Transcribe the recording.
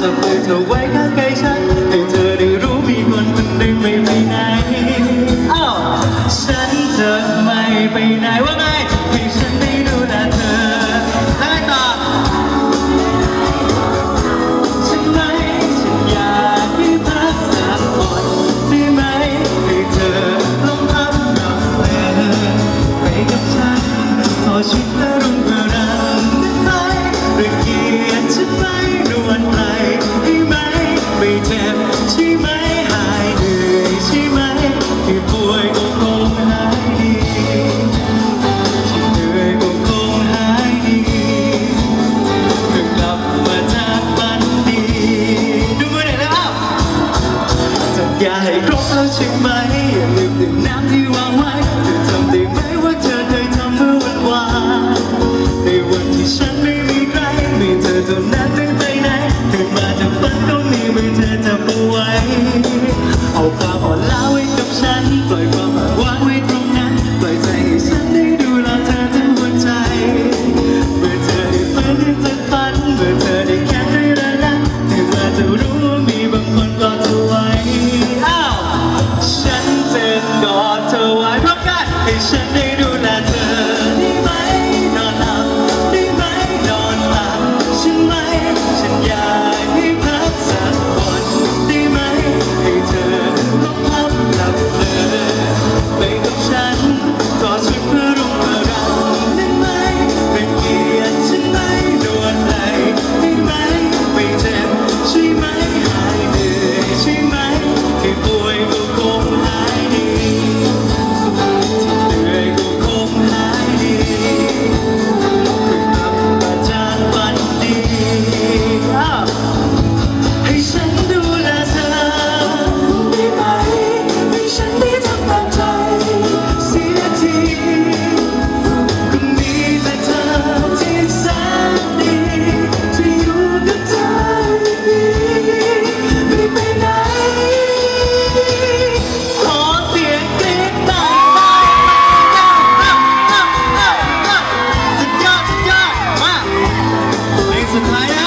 จะบมือเธอไว้ข้างกายฉันให้เธอได้รู้มีคนคนหนึ่งไม่ไปไหนอ้าวฉันจะไม่ไปไหนว่าไงให้ฉันได้ดูแลเธอแล้วไงตอฉันไหมฉันอยากให้พักผ่อนได้ไหมให้เธอลงพักกับเธอไปกับฉันขอชิดและรุ่ง อย่าให้ครบแล้วใช่ไหมอย่าลืมดื่มน้ำที่วางไว้จะทำได้ไหมว่า Maya.